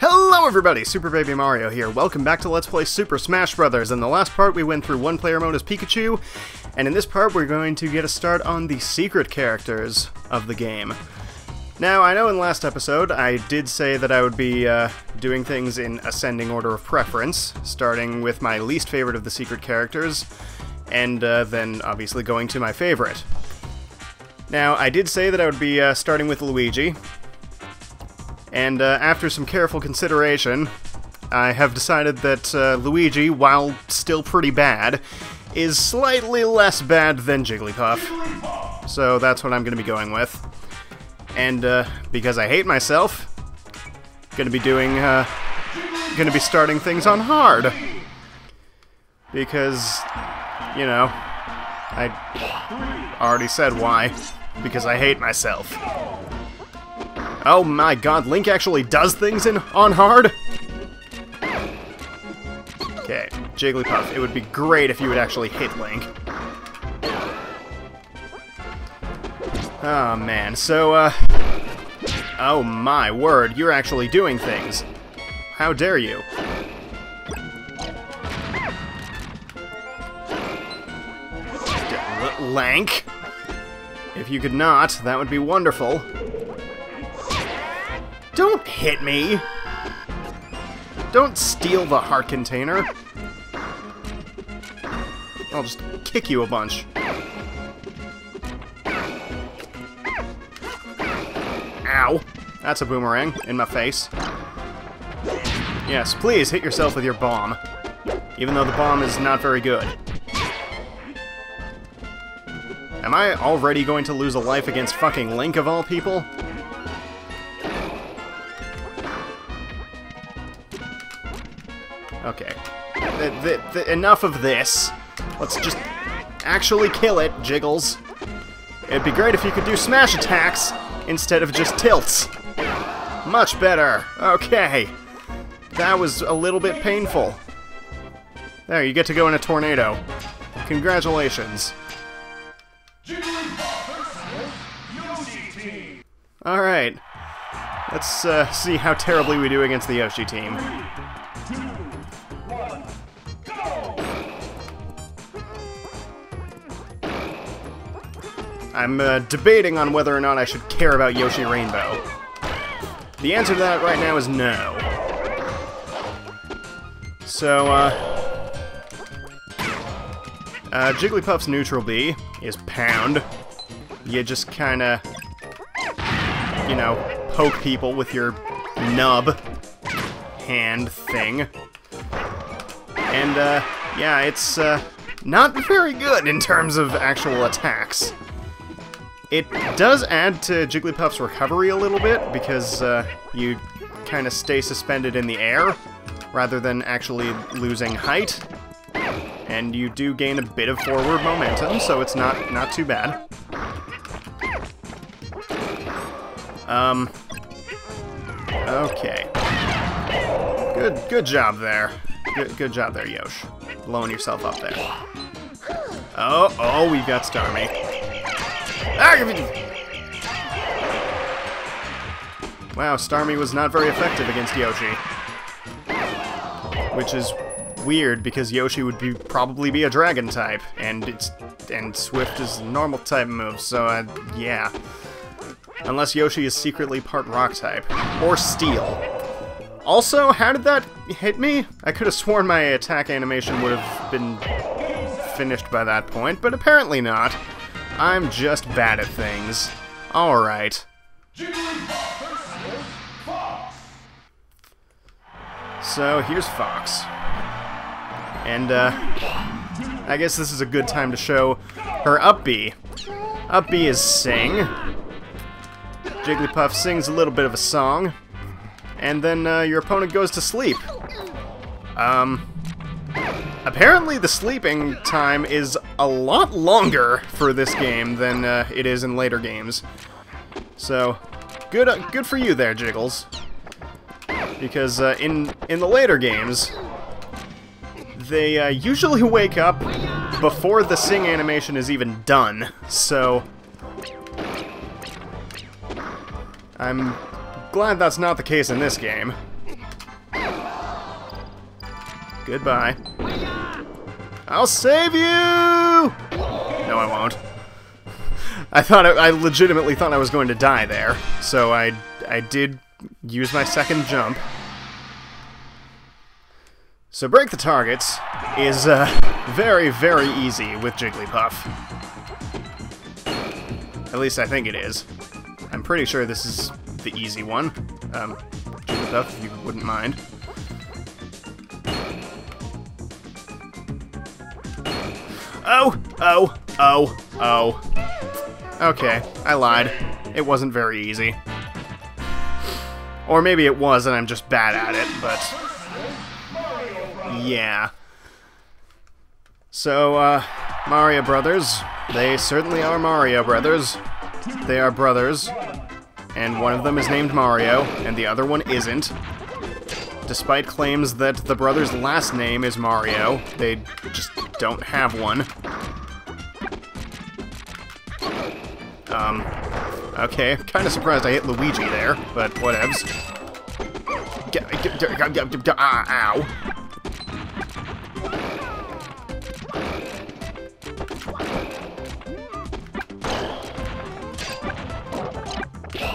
Hello everybody, Super Baby Mario here. Welcome back to Let's Play Super Smash Bros. In the last part we went through one player mode as Pikachu, and in this part we're going to get a start on the secret characters of the game. Now, I know in last episode I did say that I would be uh, doing things in ascending order of preference, starting with my least favorite of the secret characters, and uh, then obviously going to my favorite. Now, I did say that I would be uh, starting with Luigi, and uh, after some careful consideration, I have decided that uh, Luigi, while still pretty bad, is slightly less bad than Jigglypuff. So that's what I'm going to be going with. And uh, because I hate myself, going to be doing, uh, going to be starting things on hard. Because, you know, I already said why. Because I hate myself. Oh my god, Link actually does things in on hard? Okay, Jigglypuff, it would be great if you would actually hit Link. Oh man, so, uh... Oh my word, you're actually doing things. How dare you? D Lank? If you could not, that would be wonderful. Don't hit me! Don't steal the heart container. I'll just kick you a bunch. Ow. That's a boomerang in my face. Yes, please hit yourself with your bomb. Even though the bomb is not very good. Am I already going to lose a life against fucking Link of all people? Enough of this. Let's just actually kill it, Jiggles. It'd be great if you could do smash attacks instead of just tilts. Much better. Okay. That was a little bit painful. There, you get to go in a tornado. Congratulations. Alright. Let's uh, see how terribly we do against the Yoshi team. I'm uh, debating on whether or not I should care about Yoshi Rainbow. The answer to that right now is no. So, uh... uh Jigglypuff's neutral B is Pound. You just kinda... You know, poke people with your nub hand thing. And, uh, yeah, it's, uh, not very good in terms of actual attacks. It does add to Jigglypuff's recovery a little bit, because uh, you kind of stay suspended in the air, rather than actually losing height. And you do gain a bit of forward momentum, so it's not, not too bad. Um... Okay. Good, good job there. Good, good job there, Yosh. Blowing yourself up there. Oh, oh, we've got Starmie. Wow, Starmie was not very effective against Yoshi. Which is weird because Yoshi would be probably be a dragon type, and it's and Swift is a normal type move, so uh, yeah. Unless Yoshi is secretly part rock type or steel. Also, how did that hit me? I could have sworn my attack animation would have been finished by that point, but apparently not. I'm just bad at things. Alright. So, here's Fox. And, uh, I guess this is a good time to show her up B. Up B is Sing. Jigglypuff sings a little bit of a song. And then, uh, your opponent goes to sleep. Um, Apparently the sleeping time is a lot longer for this game than uh, it is in later games. So, good uh, good for you there, Jiggles. Because uh, in, in the later games, they uh, usually wake up before the sing animation is even done. So, I'm glad that's not the case in this game. Goodbye. I'll save you! No, I won't. I thought I, I legitimately thought I was going to die there, so I I did use my second jump. So break the targets is uh, very, very easy with Jigglypuff. At least I think it is. I'm pretty sure this is the easy one. Um, Jigglypuff, if you wouldn't mind. Oh, oh, oh, oh. Okay, I lied. It wasn't very easy. Or maybe it was and I'm just bad at it, but... Yeah. So, uh, Mario Brothers, they certainly are Mario Brothers. They are brothers, and one of them is named Mario, and the other one isn't. Despite claims that the brother's last name is Mario, they just don't have one. Um, okay, kinda surprised I hit Luigi there, but whatevs. Ow.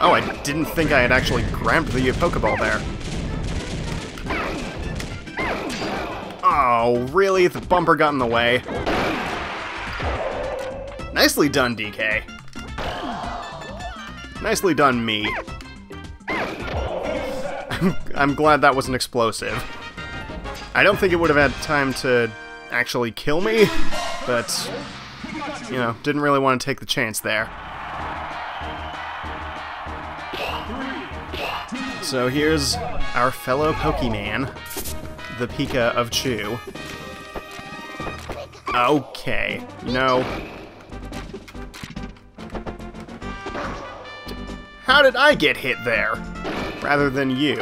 Oh, I didn't think I had actually grabbed the Pokeball there. Oh, really? The bumper got in the way. Nicely done, DK. Nicely done, me. I'm, glad that was an explosive. I don't think it would have had time to actually kill me, but, you know, didn't really want to take the chance there. So here's our fellow Pokemon, the Pika of Chew. Okay, no. How did I get hit there? Rather than you.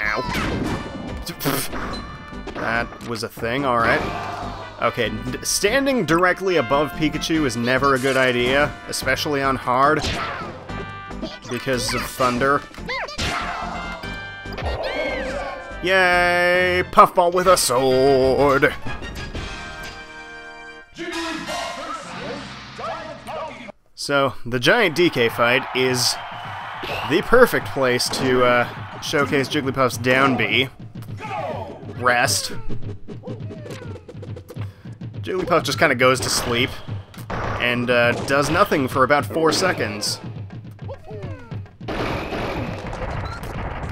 Ow. that was a thing, alright. Okay, standing directly above Pikachu is never a good idea, especially on hard, because of thunder. Yay! Puffball with a sword! So, the giant DK fight is the perfect place to uh, showcase Jigglypuff's down B. Rest. Jigglypuff just kind of goes to sleep and uh, does nothing for about four seconds.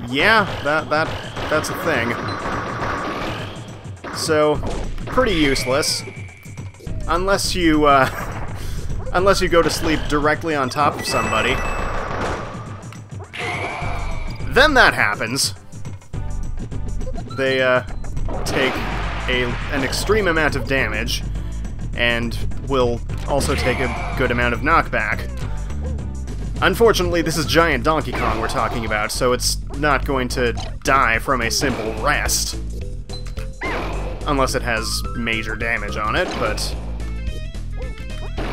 Yeah, that that that's a thing. So, pretty useless, unless you uh, unless you go to sleep directly on top of somebody. Then that happens. They uh, take a, an extreme amount of damage, and will also take a good amount of knockback. Unfortunately, this is giant Donkey Kong we're talking about, so it's not going to die from a simple rest. Unless it has major damage on it, but...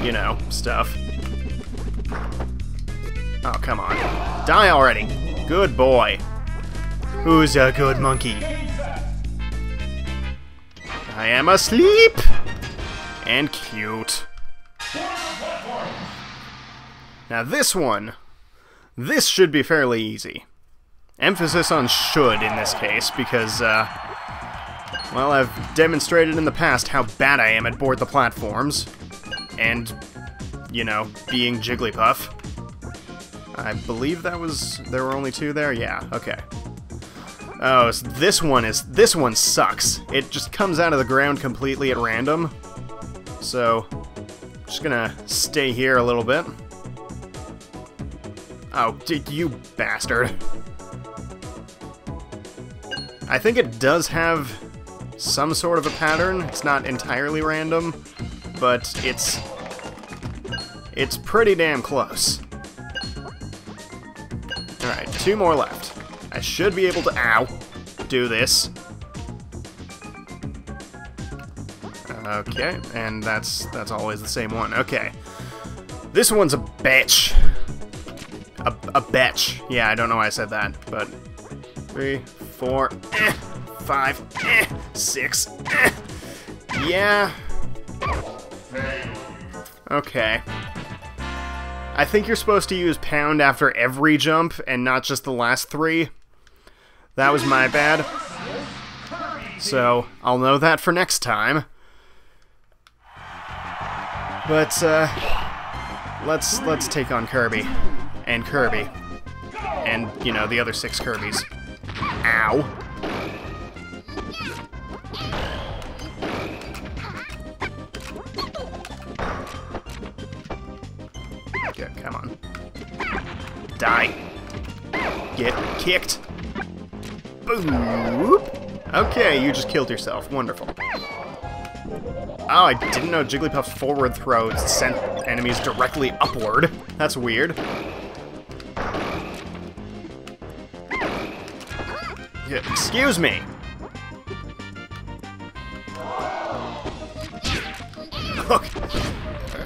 You know, stuff. Oh, come on. Die already! Good boy. Who's a good monkey? I am asleep! And cute. Now this one, this should be fairly easy. Emphasis on should in this case, because, uh, well, I've demonstrated in the past how bad I am at board the platforms. And, you know, being Jigglypuff. I believe that was, there were only two there? Yeah, okay. Oh, so this one is... This one sucks. It just comes out of the ground completely at random. So, just gonna stay here a little bit. Oh, you bastard. I think it does have some sort of a pattern. It's not entirely random, but it's... It's pretty damn close. Alright, two more left. I should be able to, ow, do this. Okay, and that's that's always the same one. Okay. This one's a bitch. A, a bitch. Yeah, I don't know why I said that, but... Three, four, eh, five, eh, six, eh. Yeah. Okay. I think you're supposed to use pound after every jump and not just the last three. That was my bad. So, I'll know that for next time. But, uh, let's, let's take on Kirby. And Kirby. And, you know, the other six Kirbys. Ow. Good, come on. Die. Get kicked. Boop. Okay, you just killed yourself. Wonderful. Oh, I didn't know Jigglypuff's forward throws sent enemies directly upward. That's weird. Excuse me.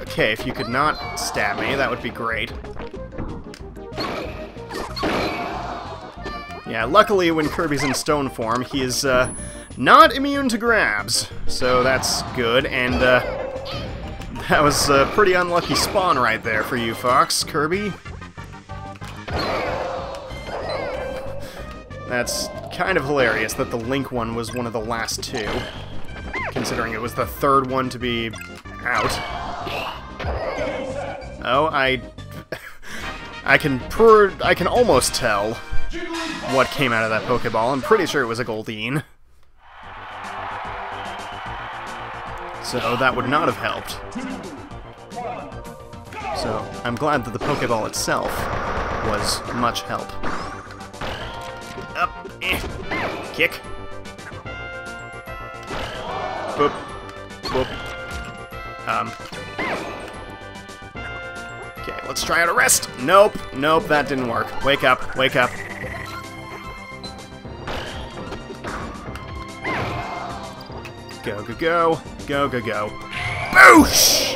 Okay, if you could not stab me, that would be great. Yeah, luckily when Kirby's in stone form, he is uh, not immune to grabs, so that's good, and uh, that was a pretty unlucky spawn right there for you, Fox. Kirby? That's kind of hilarious that the Link one was one of the last two, considering it was the third one to be out. Oh, I... I can per I can almost tell what came out of that Pokeball. I'm pretty sure it was a Goldeen. So that would not have helped. So I'm glad that the Pokeball itself was much help. Kick. Boop, boop. Um. Okay, let's try out a rest. Nope, nope, that didn't work. Wake up, wake up. Go, go, go. Go, go, go. Boosh!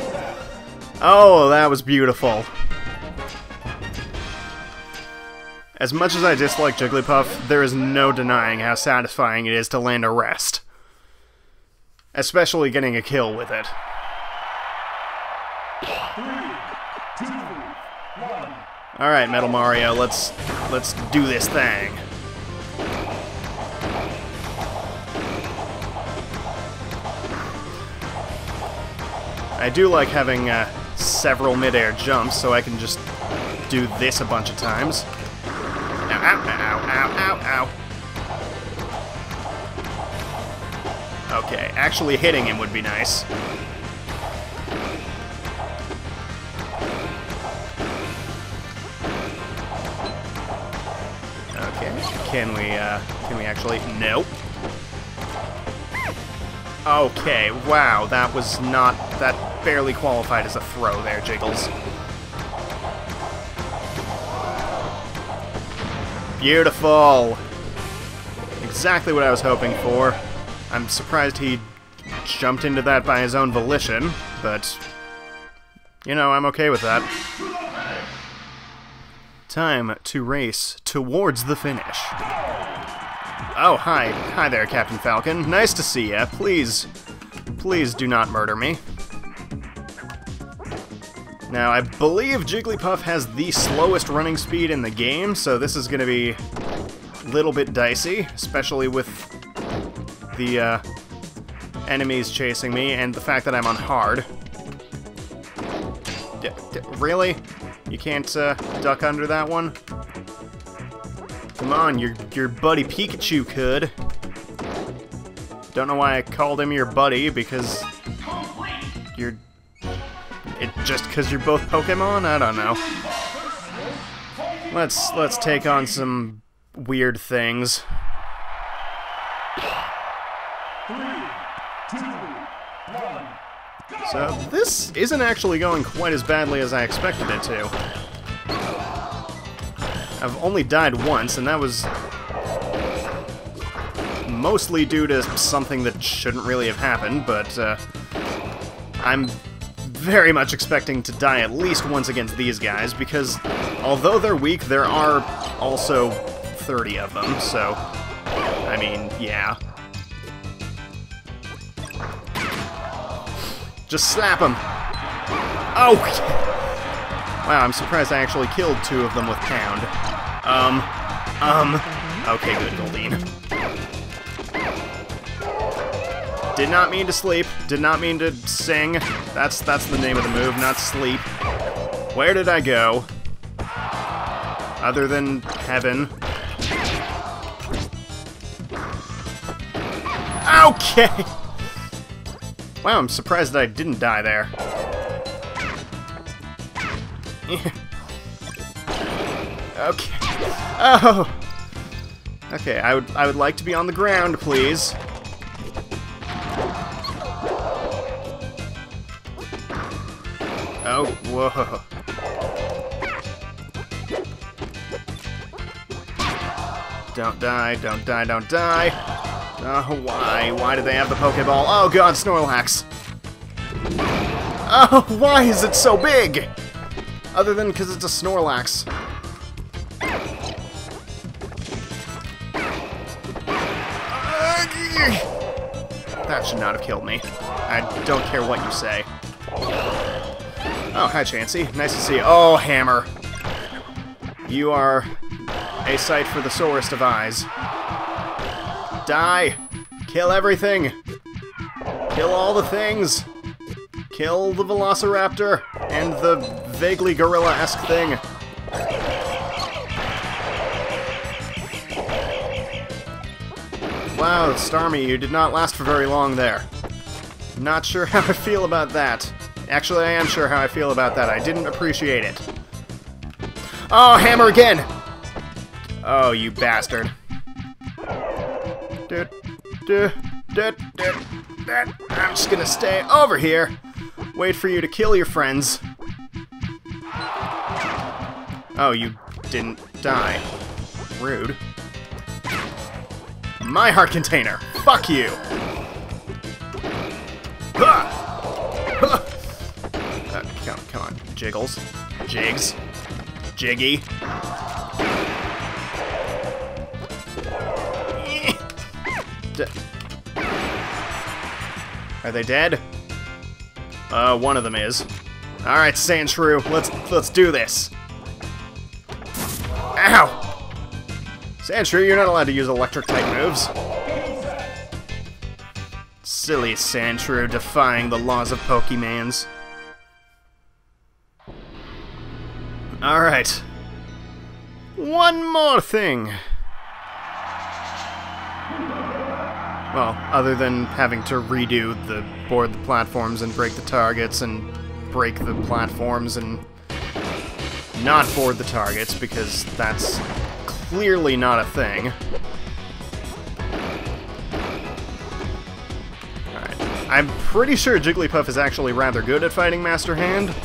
Oh, that was beautiful. As much as I dislike Jigglypuff, there is no denying how satisfying it is to land a rest. Especially getting a kill with it. Alright, Metal Mario, let's let's do this thing. I do like having uh, several midair jumps, so I can just do this a bunch of times. Ow, ow, ow, ow, ow. Okay, actually hitting him would be nice. Okay, can we, uh, can we actually... Nope. Okay, wow, that was not... that barely qualified as a throw there, Jiggles. Beautiful! Exactly what I was hoping for. I'm surprised he jumped into that by his own volition, but... You know, I'm okay with that. Time to race towards the finish. Oh, hi. Hi there, Captain Falcon. Nice to see ya. Please, please do not murder me. Now, I believe Jigglypuff has the slowest running speed in the game, so this is going to be a little bit dicey, especially with the uh, enemies chasing me and the fact that I'm on hard. D really? You can't uh, duck under that one? Come on, your, your buddy Pikachu could. Don't know why I called him your buddy, because you're... It just because you're both Pokemon? I don't know. Let's let's take on some weird things. So this isn't actually going quite as badly as I expected it to. I've only died once, and that was mostly due to something that shouldn't really have happened, but uh, I'm very much expecting to die at least once against these guys, because although they're weak, there are also 30 of them, so... I mean, yeah. Just slap them. Oh! Wow, I'm surprised I actually killed two of them with Pound. Um, um... Okay, good, Goldeen. Did not mean to sleep. Did not mean to sing. That's that's the name of the move, not sleep. Where did I go? Other than heaven. Okay! Wow, I'm surprised that I didn't die there. okay. Oh! Okay, I would I would like to be on the ground, please. Whoa. Don't die, don't die, don't die. Oh, why? Why do they have the Pokeball? Oh god, Snorlax! Oh, why is it so big? Other than because it's a Snorlax. That should not have killed me. I don't care what you say. Oh, hi, Chansey. Nice to see you. Oh, Hammer. You are a sight for the sorest of eyes. Die! Kill everything! Kill all the things! Kill the Velociraptor and the vaguely gorilla-esque thing. Wow, Starmie, you did not last for very long there. Not sure how I feel about that. Actually, I am sure how I feel about that. I didn't appreciate it. Oh, hammer again! Oh, you bastard. I'm just gonna stay over here. Wait for you to kill your friends. Oh, you didn't die. Rude. My heart container! Fuck you! Jiggles. Jigs. Jiggy. Are they dead? Uh, one of them is. Alright, Sandshrew, let's let's do this. Ow! Sandshrew, you're not allowed to use electric-type moves. Silly Sandshrew defying the laws of Pokemans. Thing. Well, other than having to redo the board the platforms and break the targets and break the platforms and not board the targets because that's clearly not a thing. I'm pretty sure Jigglypuff is actually rather good at fighting Master Hand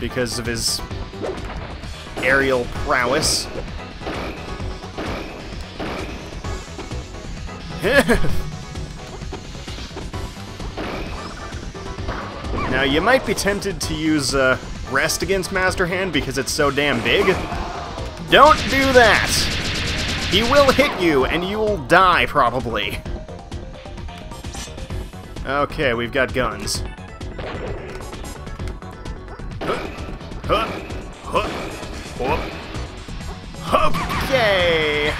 because of his aerial prowess. now, you might be tempted to use uh, Rest against Master Hand because it's so damn big. Don't do that! He will hit you, and you will die, probably. Okay, we've got guns. Okay!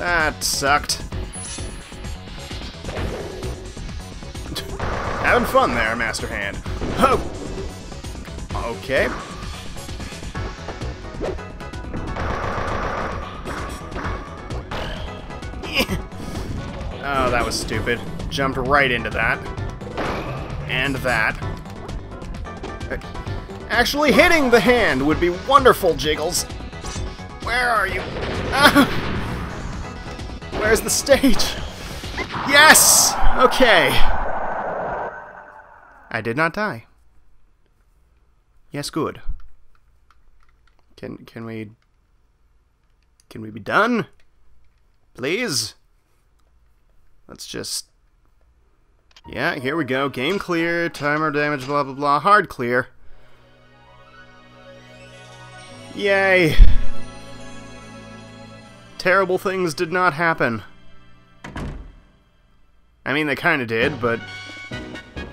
That sucked. Having fun there, Master Hand. Oh! Okay. oh, that was stupid. Jumped right into that. And that. Actually hitting the hand would be wonderful, Jiggles. Where are you? Ah! Where's the stage? Yes! Okay. I did not die. Yes, good. Can can we can we be done? Please? Let's just Yeah, here we go. Game clear, timer damage, blah blah blah. Hard clear. Yay! Terrible things did not happen. I mean, they kinda did, but...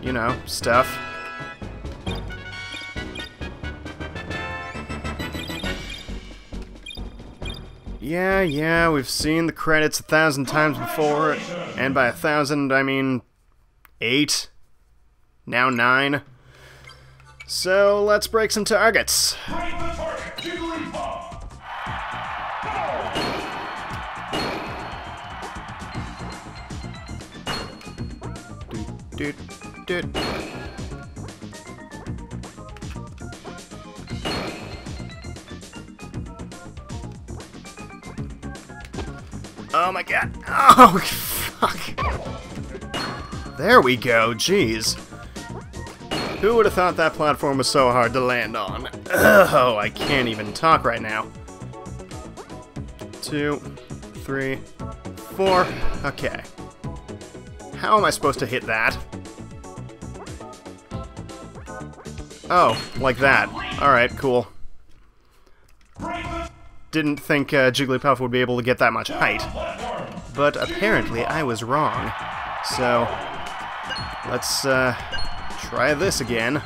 You know, stuff. Yeah, yeah, we've seen the credits a thousand times before, and by a thousand, I mean eight, now nine. So let's break some targets. Doot, doot. Oh my god. Oh, fuck. There we go, jeez. Who would have thought that platform was so hard to land on? Oh, I can't even talk right now. Two, three, four. Okay. How am I supposed to hit that? Oh, like that. Alright, cool. Didn't think uh, Jigglypuff would be able to get that much height. But apparently I was wrong. So, let's uh, try this again.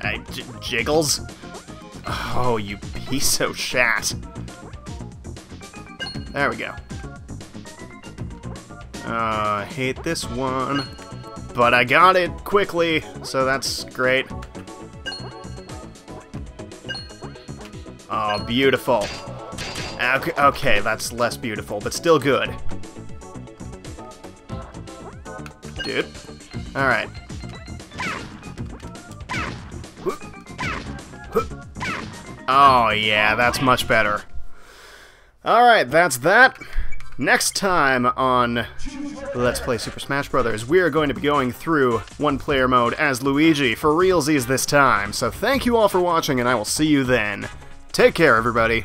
Hey, Jiggles? Oh, you piece of shat. There we go. Uh, I hate this one. But I got it quickly, so that's great. Oh, beautiful. Okay, okay, that's less beautiful, but still good. Dude. Alright. Oh, yeah, that's much better. Alright, that's that. Next time on Let's Play Super Smash Bros., we are going to be going through one-player mode as Luigi for realsies this time. So thank you all for watching, and I will see you then. Take care, everybody.